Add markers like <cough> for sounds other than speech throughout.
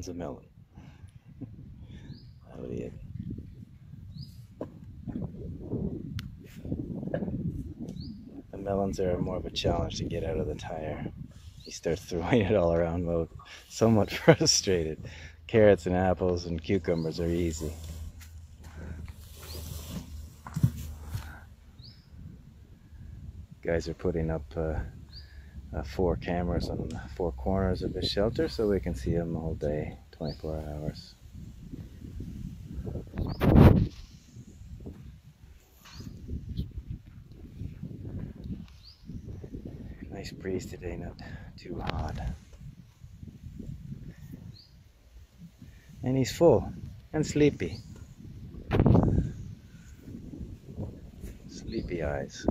one's a melon. Howdy it. The melons are more of a challenge to get out of the tire. He starts throwing <laughs> it all around mode, somewhat <laughs> frustrated. Carrots and apples and cucumbers are easy. Guys are putting up uh, uh, four cameras on the four corners of the shelter so we can see them all day, 24 hours. Nice breeze today, not too hot. And he's full and sleepy. Sleepy eyes.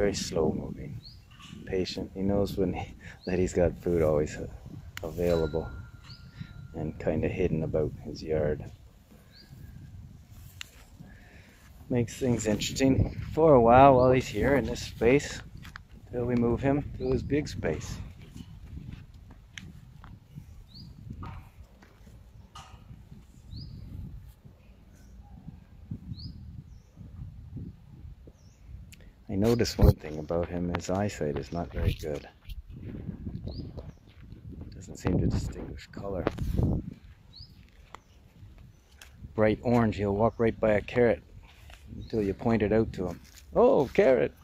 Very slow moving, patient. He knows when he, <laughs> that he's got food always available and kind of hidden about his yard. Makes things interesting for a while while he's here in this space till we move him to his big space. I noticed one thing about him, his eyesight is not very good. Doesn't seem to distinguish color. Bright orange, he'll walk right by a carrot until you point it out to him. Oh, carrot!